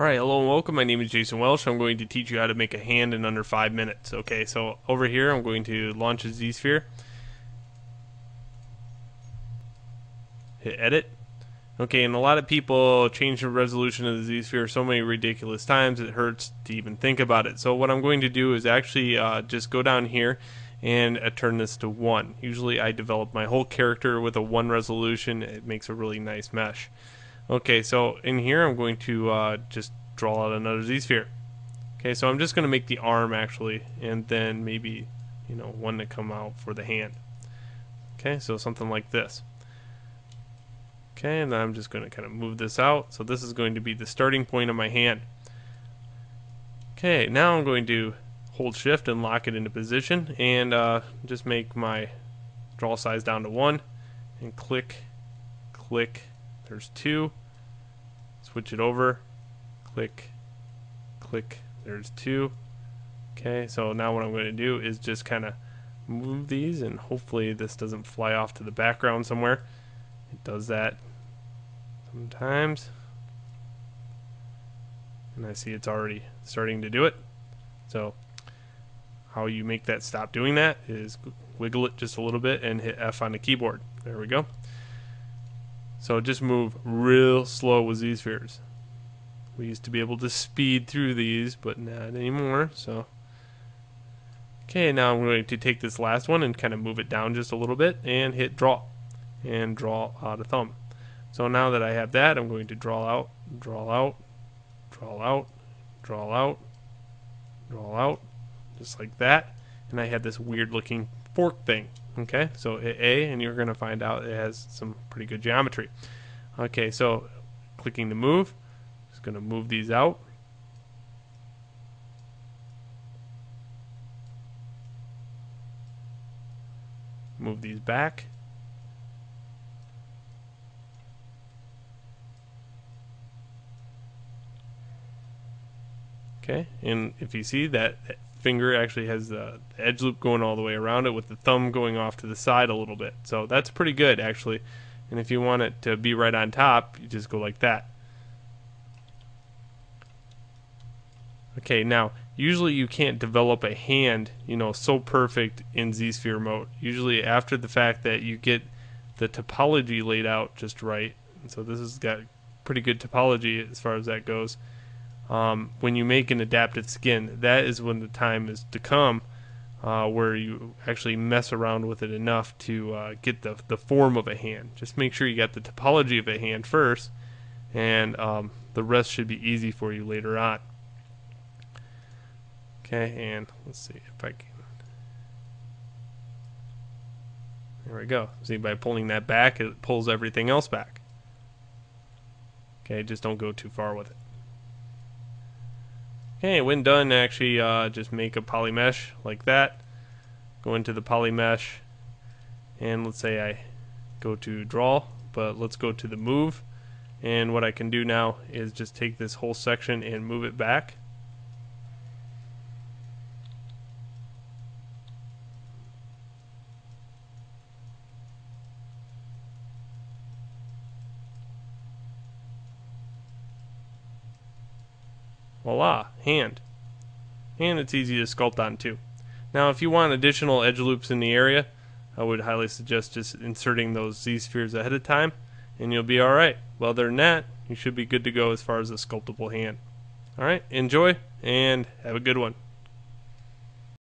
Alright, hello and welcome. My name is Jason Welsh. I'm going to teach you how to make a hand in under 5 minutes. Okay, so over here I'm going to launch a Z-Sphere. Hit edit. Okay, and a lot of people change the resolution of the Z-Sphere so many ridiculous times it hurts to even think about it. So what I'm going to do is actually uh, just go down here and uh, turn this to 1. Usually I develop my whole character with a 1 resolution. It makes a really nice mesh. Okay, so in here I'm going to uh, just draw out another Z-sphere. Okay, so I'm just going to make the arm actually, and then maybe, you know, one to come out for the hand. Okay, so something like this. Okay, and then I'm just going to kind of move this out. So this is going to be the starting point of my hand. Okay, now I'm going to hold shift and lock it into position and uh, just make my draw size down to 1 and click, click, there's 2 switch it over, click, click, there's two. Okay, so now what I'm going to do is just kind of move these and hopefully this doesn't fly off to the background somewhere. It does that sometimes. And I see it's already starting to do it. So how you make that stop doing that is wiggle it just a little bit and hit F on the keyboard. There we go. So just move real slow with Z-spheres. We used to be able to speed through these, but not anymore. So, okay, now I'm going to take this last one and kind of move it down just a little bit and hit draw, and draw out a thumb. So now that I have that, I'm going to draw out, draw out, draw out, draw out, draw out, just like that. And I have this weird looking fork thing. Okay, so A and you're going to find out it has some pretty good geometry. Okay, so clicking to move, just going to move these out. Move these back. Okay, and if you see that finger actually has the edge loop going all the way around it with the thumb going off to the side a little bit. So that's pretty good actually. And if you want it to be right on top, you just go like that. Okay, now usually you can't develop a hand, you know, so perfect in Z-sphere mode. Usually after the fact that you get the topology laid out just right. So this has got pretty good topology as far as that goes um, when you make an adaptive skin, that is when the time is to come uh, where you actually mess around with it enough to uh, get the, the form of a hand. Just make sure you got the topology of a hand first, and um, the rest should be easy for you later on. Okay, and let's see if I can. There we go. See, by pulling that back, it pulls everything else back. Okay, just don't go too far with it. Okay, when done, actually uh, just make a poly mesh like that. Go into the poly mesh, and let's say I go to draw, but let's go to the move. And what I can do now is just take this whole section and move it back. Voila, hand. And it's easy to sculpt on too. Now if you want additional edge loops in the area, I would highly suggest just inserting those Z-spheres ahead of time and you'll be alright. Well than that, you should be good to go as far as a sculptable hand. Alright, enjoy and have a good one.